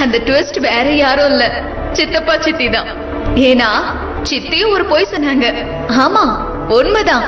அந்த ட்விஸ்ட் வேற யாரும் இல்ல. சித்தப்பா சித்தி தான். ஏன்னா சித்தியும் ஒரு பொய் சொன்னாங்க ஆமா. உண்மைதான்.